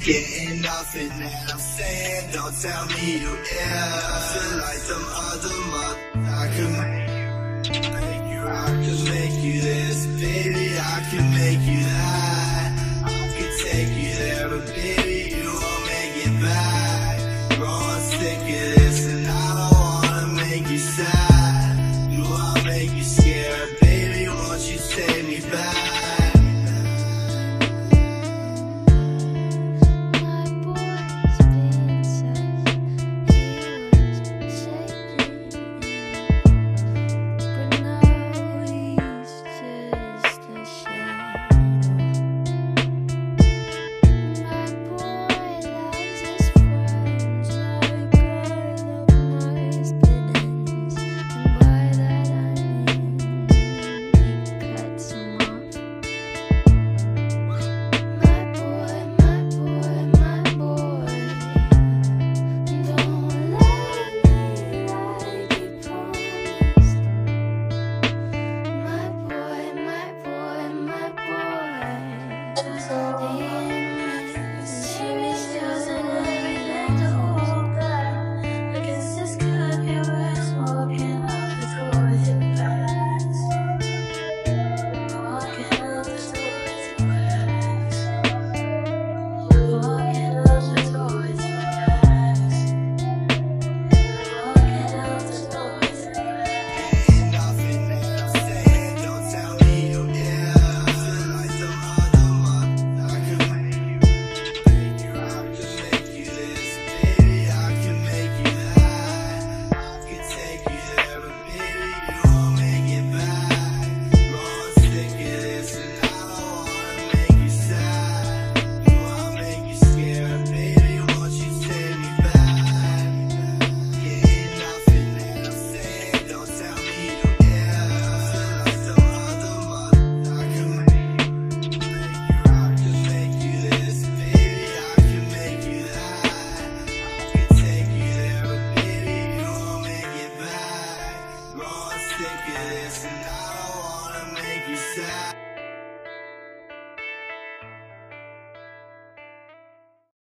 Getting nothing it I'm saying don't tell me you ever. I feel like some other mother I could make you, make you I make you this. Baby, I could make you that. I could take you there, but baby, you won't make it back. Growing sick thick it is, and I don't wanna make you sad.